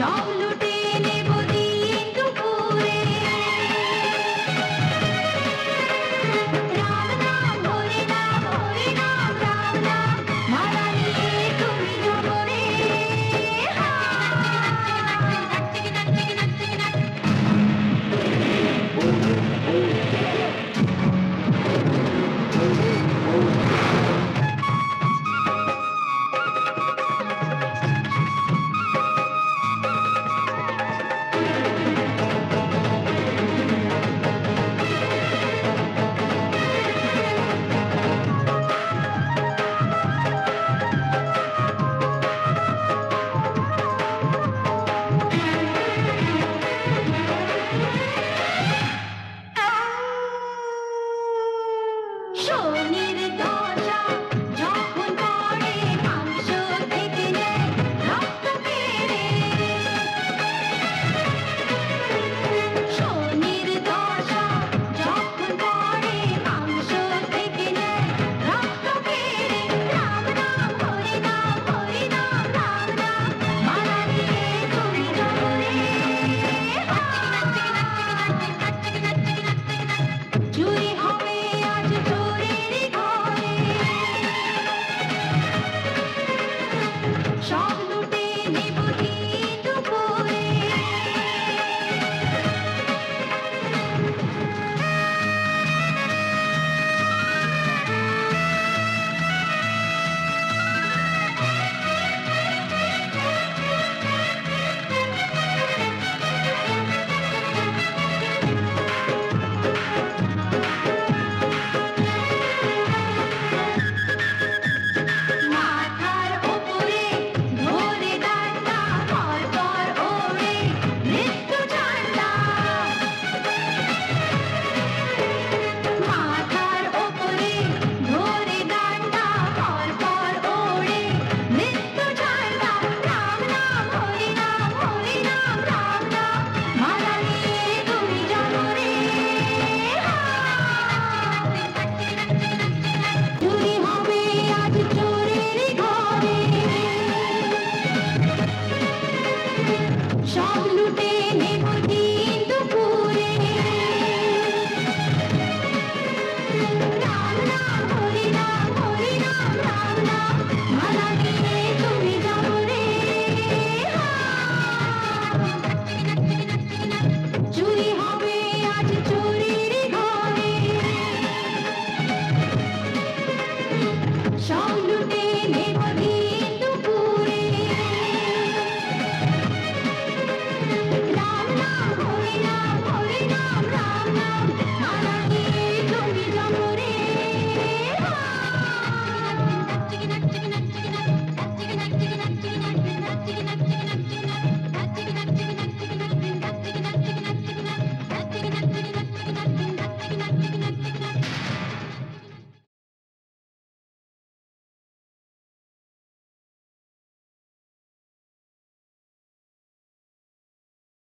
Charlie. show.